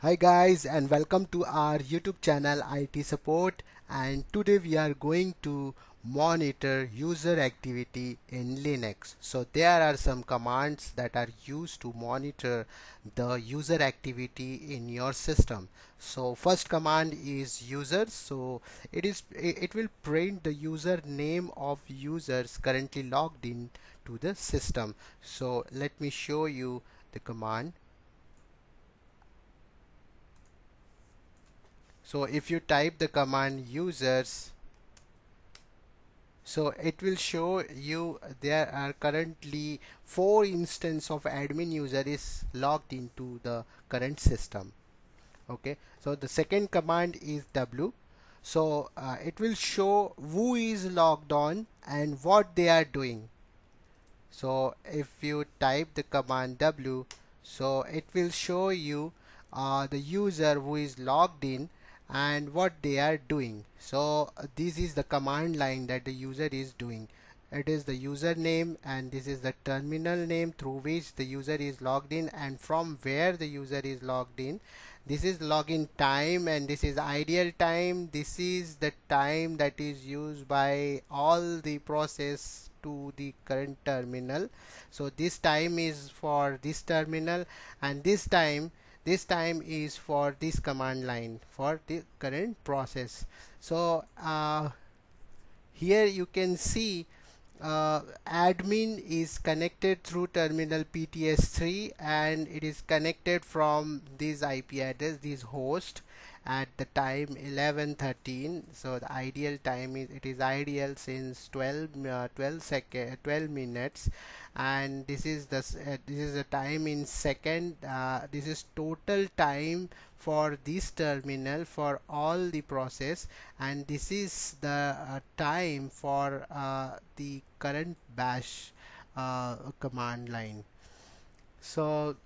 Hi guys and welcome to our YouTube channel IT support and today we are going to monitor user activity in Linux. So there are some commands that are used to monitor the user activity in your system. So first command is users. So it is it will print the user name of users currently logged in to the system. So let me show you the command so if you type the command users so it will show you there are currently four instance of admin user is logged into the current system. Okay? So the second command is w. So uh, it will show who is logged on and what they are doing. So if you type the command w so it will show you uh, the user who is logged in and what they are doing. So this is the command line that the user is doing. It is the username and this is the terminal name through which the user is logged in and from where the user is logged in. This is login time and this is ideal time. This is the time that is used by all the process to the current terminal. So this time is for this terminal and this time this time is for this command line for the current process. So uh, here you can see uh, admin is connected through terminal PTS3 and it is connected from this IP address this host at the time 11:13 so the ideal time is it is ideal since 12 uh, 12 second 12 minutes. And this is the uh, this is the time in second uh, this is total time for this terminal for all the process. And this is the uh, time for uh, the current bash uh, command line. So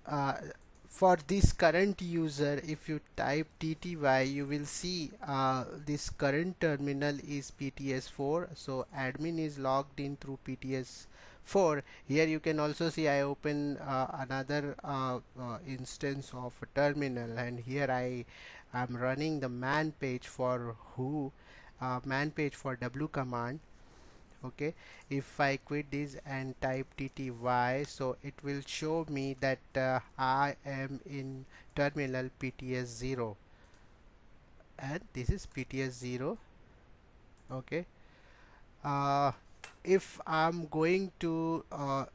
for this current user if you type tty you will see uh, this current terminal is pts4 so admin is logged in through pts4 here you can also see I open uh, another uh, uh instance of a terminal. And here I am running the man page for who uh, man page for w command okay? If I quit this and type tty so it will show me that uh, I am in terminal pts0 and this is pts0 okay? Uh, if I'm going to uh,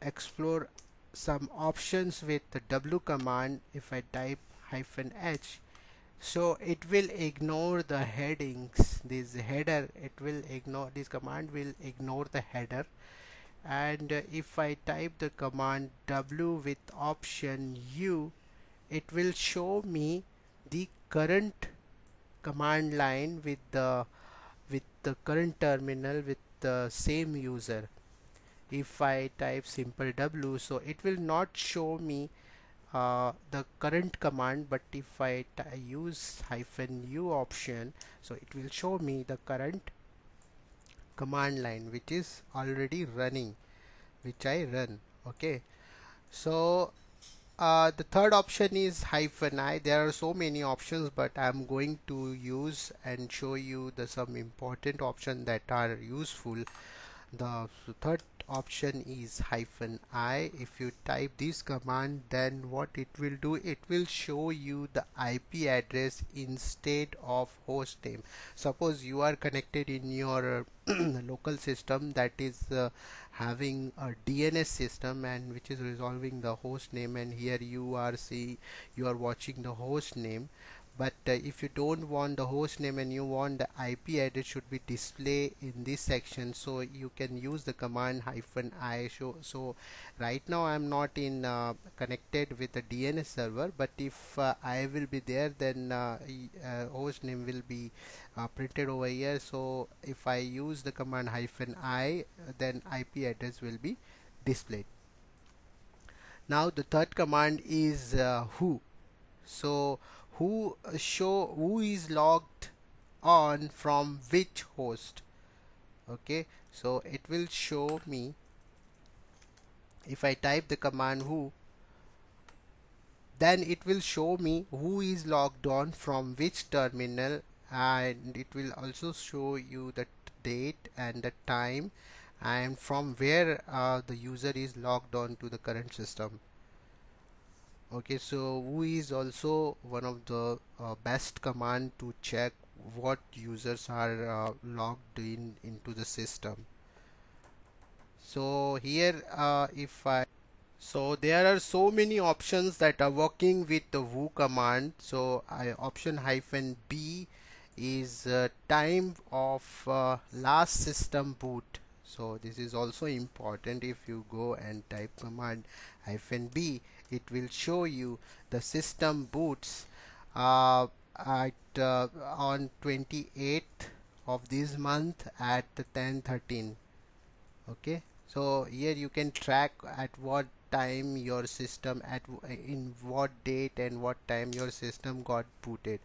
explore some options with the w command if I type hyphen h so it will ignore the headings. This header it will ignore this command will ignore the header. And uh, if I type the command w with option u it will show me the current command line with the with the current terminal with the same user. If I type simple w so it will not show me uh, the current command but if I use hyphen u option so it will show me the current command line which is already running which I run okay? So uh, the third option is hyphen i. There are so many options but I'm going to use and show you the some important options that are useful the third option is hyphen i. If you type this command then what it will do it will show you the IP address instead of host name. Suppose you are connected in your local system that is uh, having a DNS system and which is resolving the host name and here you are see you are watching the host name but uh, if you don't want the host name and you want the IP address should be display in this section so you can use the command hyphen i. Show so right now I'm not in uh, connected with the DNS server but if uh, I will be there then uh, uh, host name will be uh, printed over here. So if I use the command hyphen i then IP address will be displayed. Now the third command is who. So who show who is logged on from which host? Okay so it will show me if I type the command who then it will show me who is logged on from which terminal and it will also show you the date and the time and from where uh, the user is logged on to the current system okay so who is also one of the uh, best command to check what users are uh, logged in into the system. So here uh, if I so there are so many options that are working with the who command. So I, option hyphen b is uh, time of uh, last system boot. So this is also important if you go and type command hyphen b it will show you the system boots uh, at uh, on 28th of this month at 10:13 okay? So here you can track at what time your system at in what date and what time your system got booted.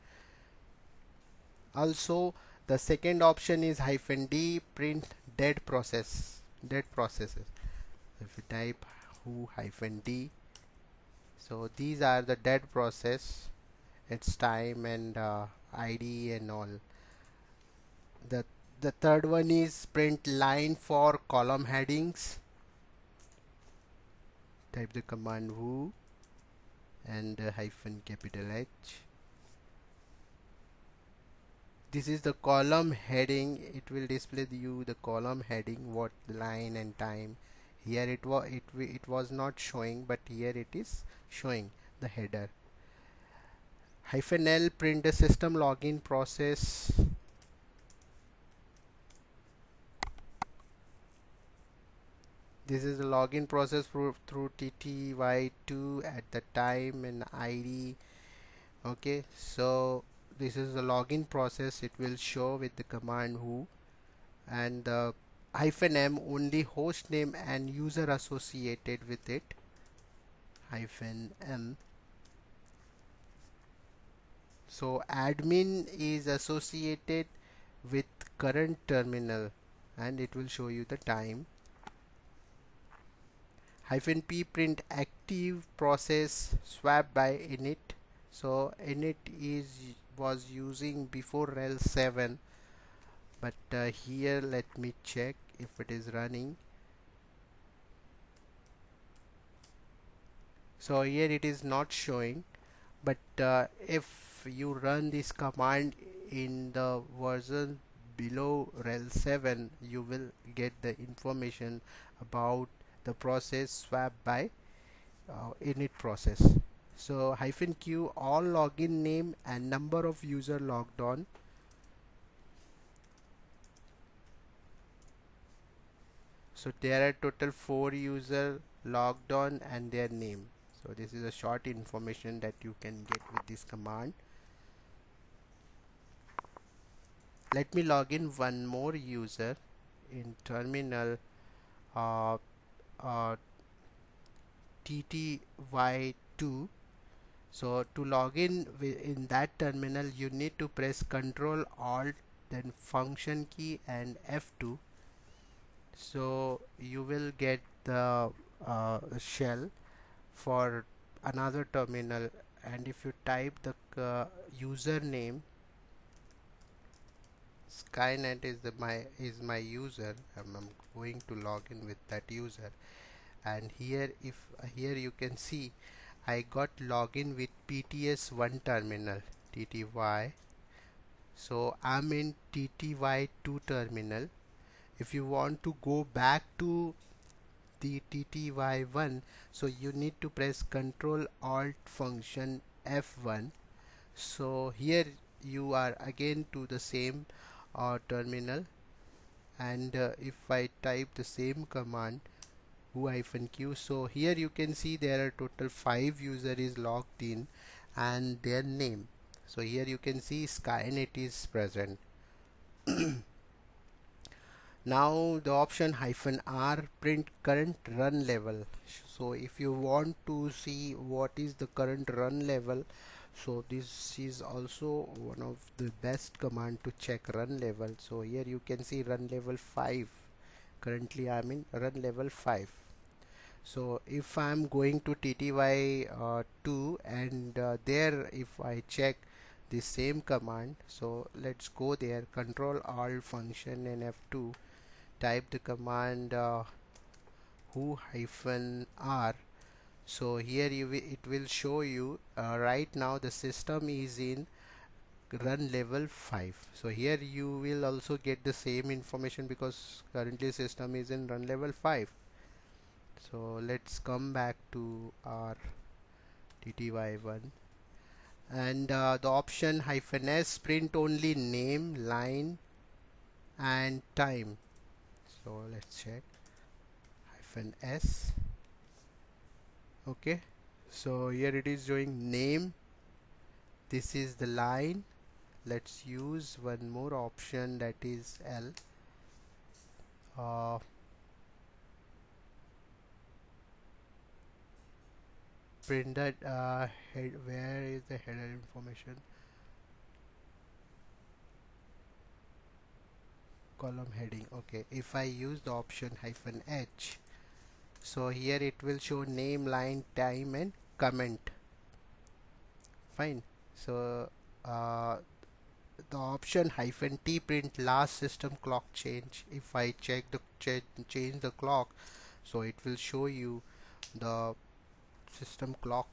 Also the second option is hyphen d print dead process dead processes. If you type who hyphen d so these are the dead process its time and uh, id and all. The the third one is print line for column headings. Type the command who and uh, hyphen capital H. This is the column heading. It will display you the column heading what line and time here it was it, it was not showing but here it is showing the header. Hyphen l print the system login process. This is the login process through, through tty2 at the time and id okay so this is the login process it will show with the command who and the hyphen m only host name and user associated with it hyphen m. So admin is associated with current terminal and it will show you the time. Hyphen p print active process swap by init. So init is was using before RHEL 7 but uh, here let me check if it is running. So here it is not showing. But uh, if you run this command in the version below RHEL 7 you will get the information about the process swap by uh, init process. So hyphen q all login name and number of user logged on so there are total four user logged on and their name. So this is a short information that you can get with this command. Let me log in one more user in terminal uh, uh, tty2 so to log in in that terminal you need to press ctrl alt then function key and F2 so you will get the uh, shell for another terminal. And if you type the uh, username Skynet is the my is my user. I'm, I'm going to log in with that user. And here if here you can see I got login with PTS1 terminal TTY so I'm in TTY2 terminal if you want to go back to the TTY1 so you need to press control alt function F1 so here you are again to the same uh, terminal. And uh, if I type the same command who q so here you can see there are total five user is logged in and their name. So here you can see skynet is present now the option hyphen r print current run level. So if you want to see what is the current run level so this is also one of the best command to check run level. So here you can see run level 5 currently I'm in run level 5 so if I'm going to TTY2 uh, and uh, there if I check the same command so let's go there control alt function and F2 type the command uh, who hyphen r. So here you it will show you uh, right now the system is in run level 5 so here you will also get the same information because currently system is in run level 5 so let's come back to our tty1 and uh, the option hyphen s print only name line and time so let's check. Hyphen s. Okay. So here it is showing name. This is the line. Let's use one more option that is L. Uh, printed uh, head where is the header information column heading. Okay if I use the option hyphen H so here it will show name line time and comment. Fine. So uh, the option hyphen T print last system clock change. If I check the ch change the clock so it will show you the system clock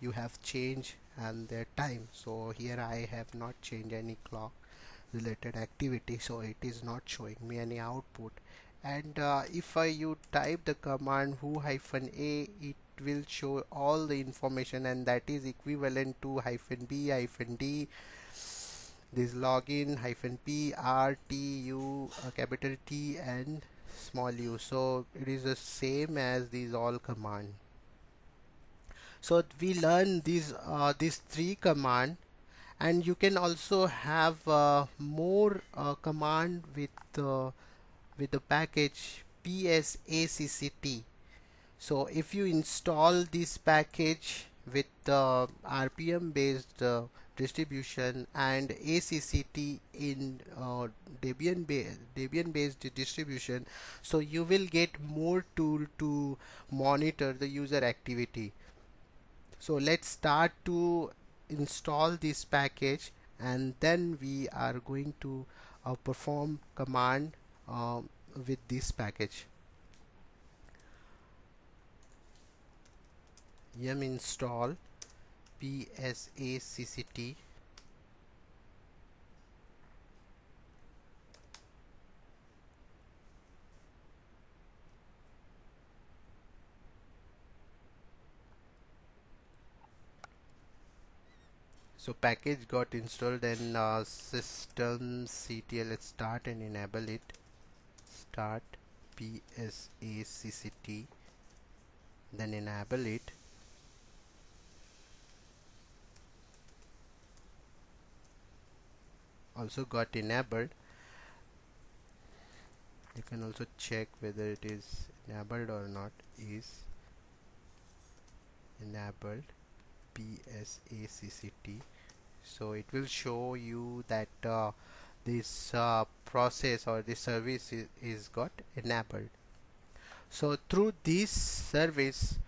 you have changed and their time. So here I have not changed any clock related activity so it is not showing me any output. And uh, if I you type the command who hyphen a it will show all the information and that is equivalent to hyphen b hyphen d. This login hyphen p r t u uh, capital T and small u. So it is the same as these all command. So we learn these uh, these three command and you can also have uh, more uh, command with uh, with the package psacct so if you install this package with the rpm based uh, distribution and ACCT in uh, Debian, ba Debian based distribution so you will get more tool to monitor the user activity. So let's start to install this package and then we are going to uh, perform command um, with this package. Yum install psacct so package got installed and uh, systemctl let's start and enable it. Start psacct then enable it. Also got enabled. You can also check whether it is enabled or not. Is enabled PSACCT so it will show you that uh, this uh, process or this service is, is got enabled. So through this service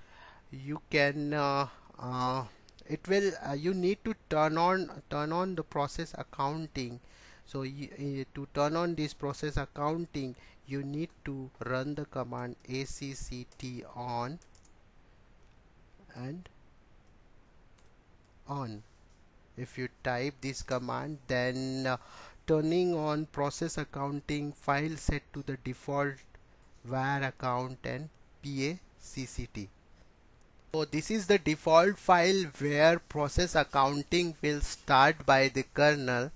you can uh, uh it will uh, you need to turn on turn on the process accounting. So you, to turn on this process accounting you need to run the command acct on and on if you type this command then uh, turning on process accounting file set to the default var account and PACCT so this is the default file where process accounting will start by the kernel.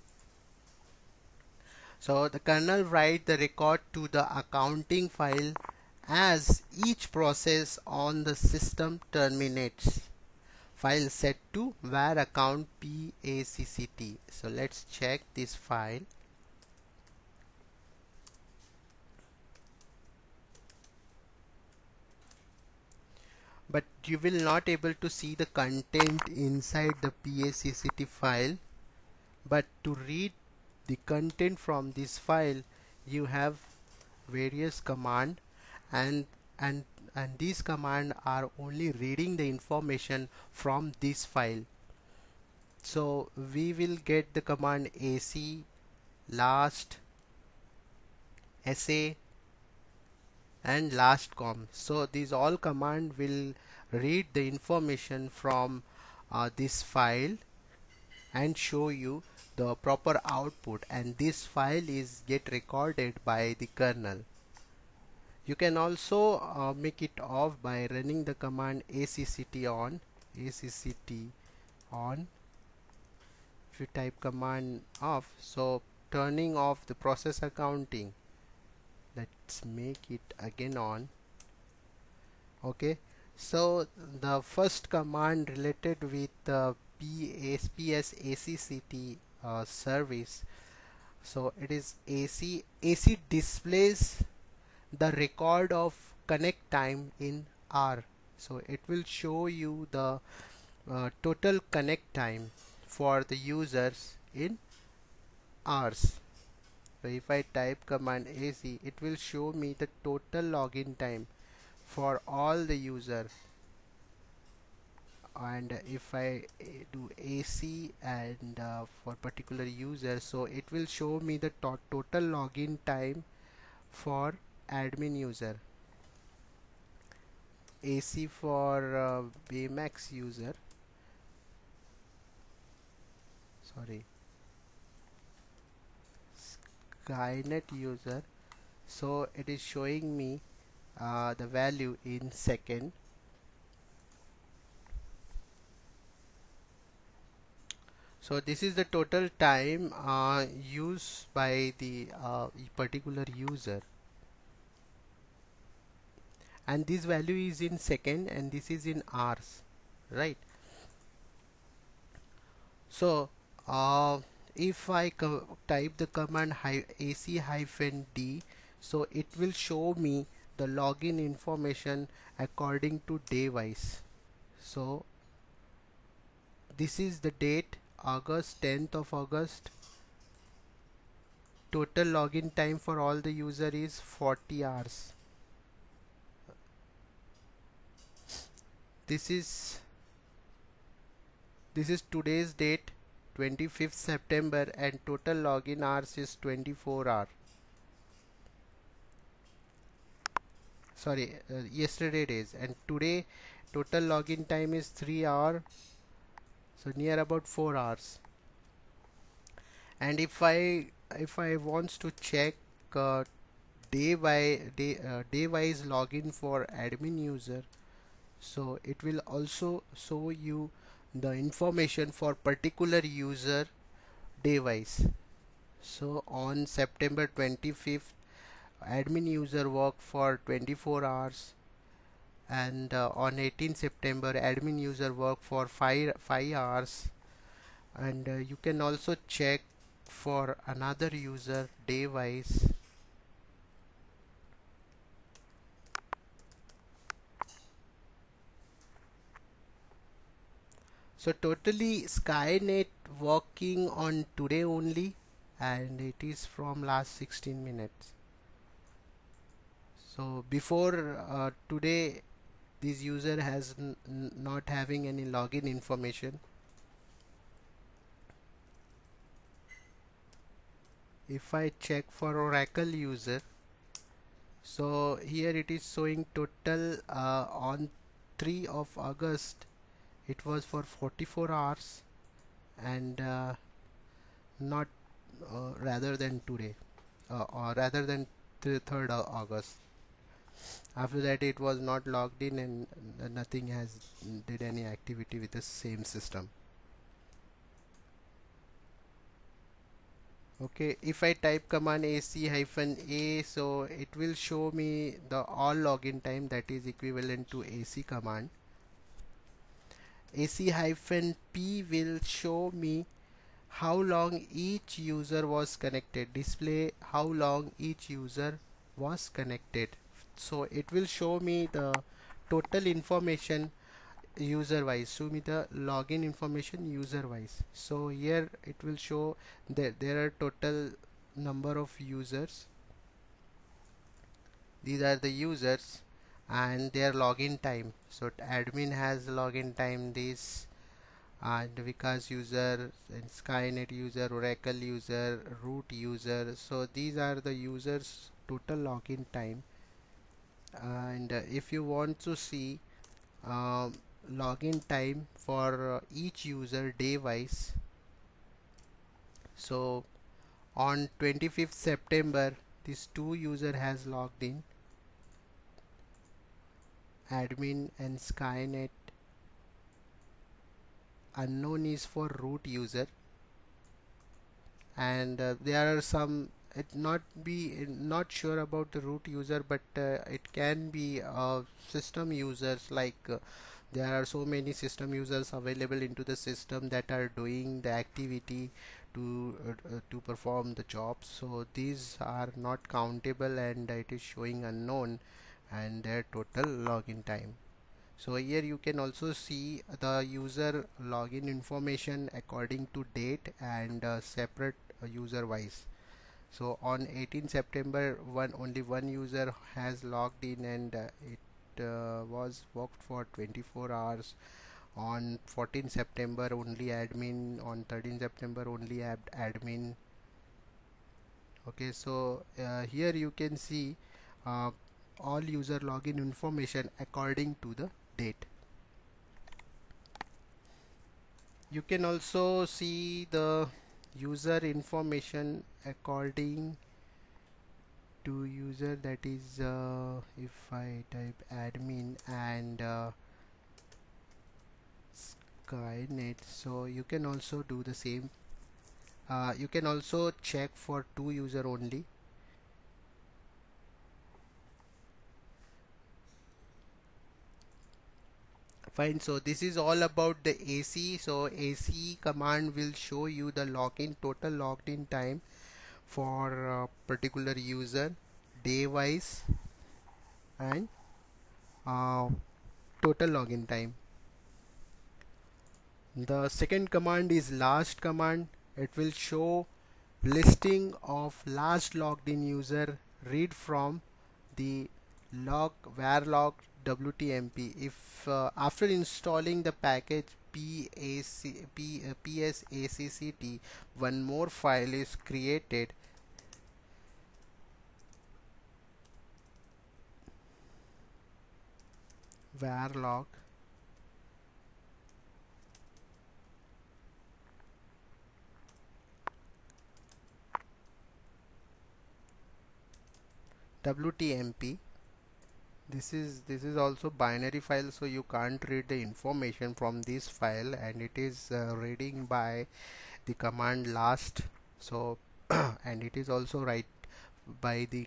So the kernel write the record to the accounting file as each process on the system terminates. File set to var account PACCT. So let's check this file. but you will not able to see the content inside the PACCT file but to read the content from this file you have various command and and and these commands are only reading the information from this file. So we will get the command AC last SA and lastcomm. So these all command will read the information from uh, this file and show you the proper output. And this file is get recorded by the kernel you can also uh, make it off by running the command accton acct on. If you type command off so turning off the process accounting. Let's make it again on. Okay. So the first command related with the PSPS ACCT uh, service. So it is AC AC displays the record of connect time in R. So it will show you the uh, total connect time for the users in hours. So if I type command AC it will show me the total login time for all the users. And if I eh, do AC and uh, for particular user so it will show me the to total login time for admin user. AC for uh, Baymax user. Sorry. Skynet user. So it is showing me uh, the value in second. So this is the total time uh, used by the uh, particular user and this value is in second and this is in hours right? So uh, if I type the command ac hyphen d so it will show me the login information according to day wise. So this is the date August 10th of August. Total login time for all the user is 40 hours this is this is today's date 25th September and total login hours is 24 hour. Sorry uh, yesterday days. And today total login time is 3 hour. So near about 4 hours. And if I if I wants to check uh, day by day uh, day wise login for admin user so it will also show you the information for particular user wise so on September 25th admin user work for 24 hours and uh, on 18 September admin user work for 5 5 hours. And uh, you can also check for another user day so totally Skynet working on today only and it is from last 16 minutes. So before uh, today this user has not having any login information. If I check for Oracle user so here it is showing total uh, on 3 of August it was for 44 hours and uh, not uh, rather than today uh, or rather than the 3rd August. After that it was not logged in and nothing has did any activity with the same system. Okay if I type command AC hyphen A so it will show me the all login time that is equivalent to AC command AC hyphen P will show me how long each user was connected. Display how long each user was connected. So it will show me the total information user wise show me the login information user wise so here it will show that there are total number of users. These are the users and their login time. So admin has login time this and Vikas user and Skynet user Oracle user root user. So these are the users total login time. And uh, if you want to see um, login time for uh, each user day wise so on 25th September this two user has logged in admin and Skynet unknown is for root user. And uh, there are some it not be not sure about the root user but uh, it can be uh, system users like uh, there are so many system users available into the system that are doing the activity to uh, to perform the job. So these are not countable and it is showing unknown and their total login time. So here you can also see the user login information according to date and uh, separate uh, user wise. So on 18 September one only one user has logged in and uh, it uh, was worked for 24 hours. On 14 September only admin on 13 September only ad admin. Okay so uh, here you can see all user login information according to the date. You can also see the user information according to user that is uh, if I type admin and uh, Skynet. So you can also do the same. Uh, you can also check for two user only fine so this is all about the AC so AC command will show you the login total logged in time for a particular user day wise and uh, total login time. The second command is last command. It will show listing of last logged in user read from the log var log wtmp if uh, after installing the package PAC, P, uh, psacct one more file is created. Var log wtmp this is this is also binary file so you can't read the information from this file and it is uh, reading by the command last. So and it is also write by the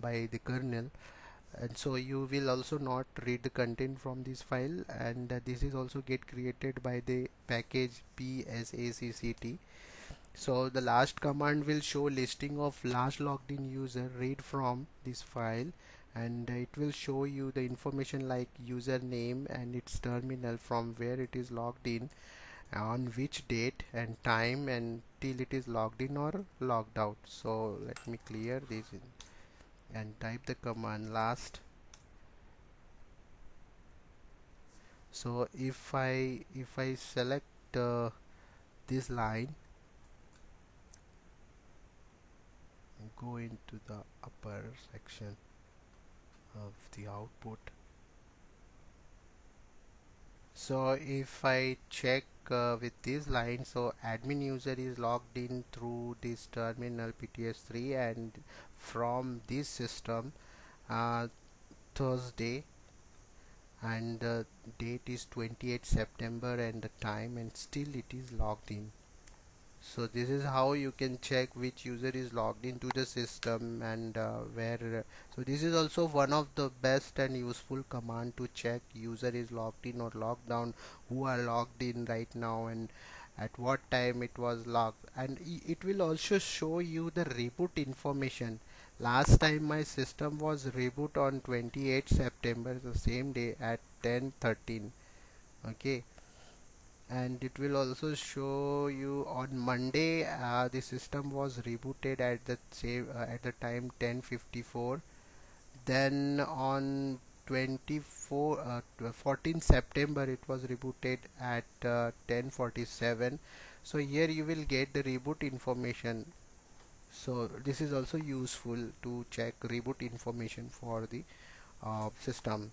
by the kernel. And so you will also not read the content from this file and uh, this is also get created by the package psacct so the last command will show listing of last logged in user read from this file and it will show you the information like username and its terminal from where it is logged in on which date and time and till it is logged in or logged out. So let me clear this and type the command last. So if I if I select uh, this line go into the upper section of the output. So if I check uh, with this line so admin user is logged in through this terminal PTS3 and from this system uh, Thursday and the date is 28 September and the time and still it is logged in so this is how you can check which user is logged into the system and uh, where so this is also one of the best and useful command to check user is logged in or logged down who are logged in right now and at what time it was logged. And it will also show you the reboot information. Last time my system was reboot on 28 September the same day at 10:13 okay and it will also show you on Monday uh, the system was rebooted at the uh, at the time 1054 then on 24 uh, 14 September it was rebooted at uh, 1047 so here you will get the reboot information. So this is also useful to check reboot information for the uh, system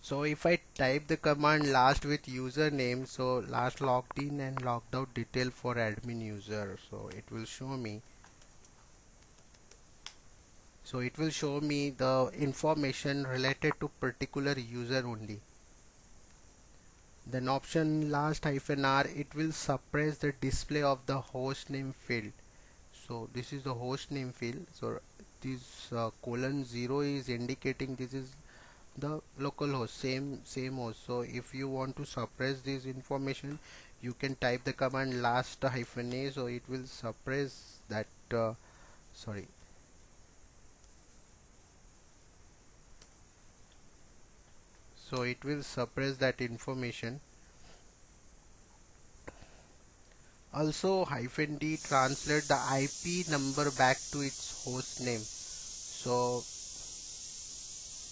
so if I type the command last with username so last logged in and logged out detail for admin user. So it will show me. So it will show me the information related to particular user only. Then option last hyphen r it will suppress the display of the host name field. So this is the host name field. So this uh, colon 0 is indicating this is the local host. Same same host. So if you want to suppress this information you can type the command last hyphen a so it will suppress that uh, sorry. So it will suppress that information. Also hyphen d translate the IP number back to its host name. So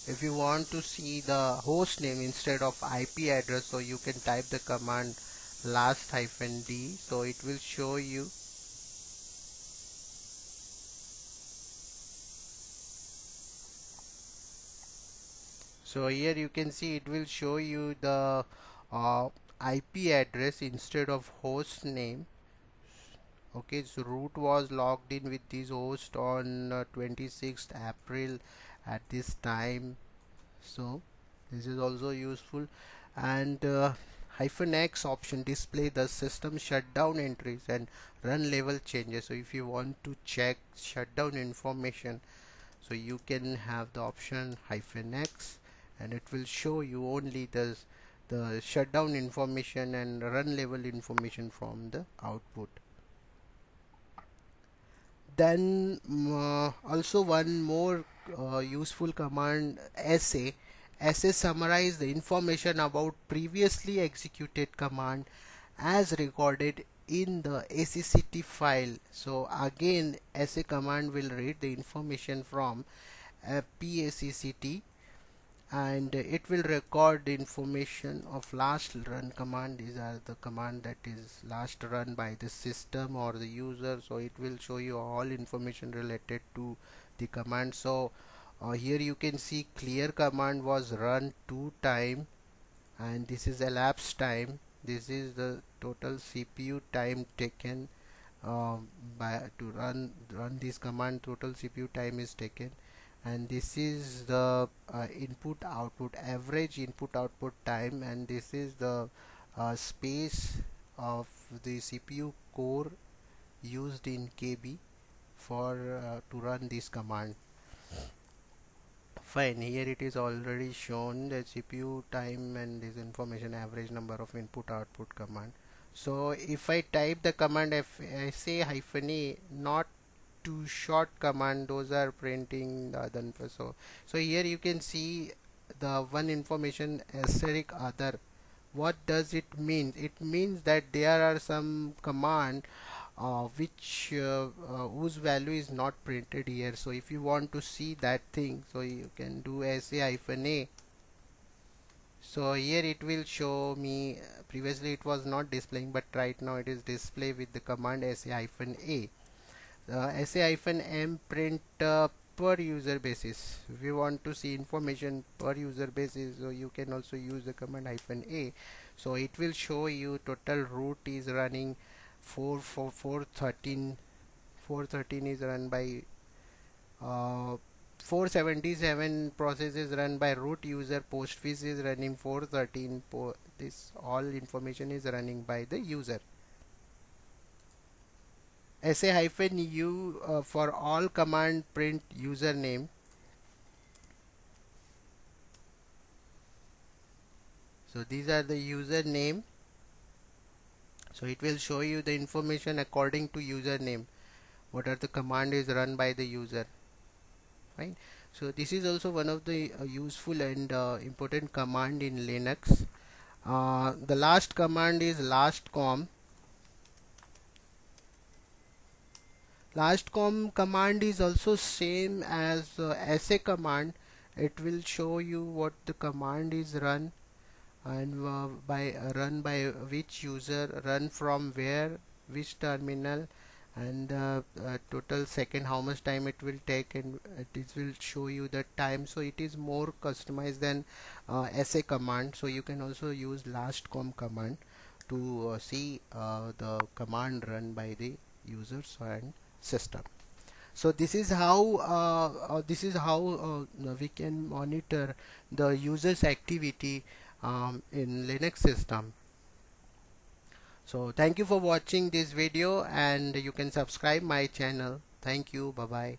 if you want to see the host name instead of IP address so you can type the command last hyphen d. So it will show you. So here you can see it will show you the uh, IP address instead of host name. Okay so root was logged in with this host on uh, 26th April at this time. So this is also useful. And uh, hyphen x option display the system shutdown entries and run level changes. So if you want to check shutdown information so you can have the option hyphen x and it will show you only the the shutdown information and run level information from the output. Then uh, also one more uh, useful command sa sa summarize the information about previously executed command as recorded in the acct file. So again sa command will read the information from a PACCT and it will record the information of last run command. These are the command that is last run by the system or the user. So it will show you all information related to the command. So uh, here you can see clear command was run two time and this is elapsed time. This is the total CPU time taken uh, by to run run this command total CPU time is taken. And this is the uh, input output average input output time and this is the uh, space of the CPU core used in KB for uh, to run this command. Fine here it is already shown the CPU time and this information average number of input output command. So if I type the command if I say hyphen a not too short command those are printing the other so so here you can see the one information asterisk other. What does it mean? It means that there are some command which uh, uh, whose value is not printed here. So if you want to see that thing so you can do sa hyphen a. So here it will show me previously it was not displaying but right now it is display with the command sa hyphen a. Uh, sa-m print uh, per user basis. If you want to see information per user basis so you can also use the command hyphen a. So it will show you total root is running 4 4 413 413 is run by uh, 477 processes run by root user postfix is running 413 po this all information is running by the user. Sa hyphen u uh, for all command print username. So these are the username so it will show you the information according to username. What are the command is run by the user. Fine so this is also one of the uh, useful and uh, important command in Linux. Uh, the last command is last com lastcomm command is also same as uh, sa command. It will show you what the command is run and uh, by uh, run by which user run from where which terminal and uh, uh, total second how much time it will take and it will show you the time. So it is more customized than uh, sa command. So you can also use lastcomm command to uh, see uh, the command run by the users and system. So this is how uh, this is how we can monitor the users activity um, in Linux system. So thank you for watching this video and you can subscribe my channel. Thank you. Bye bye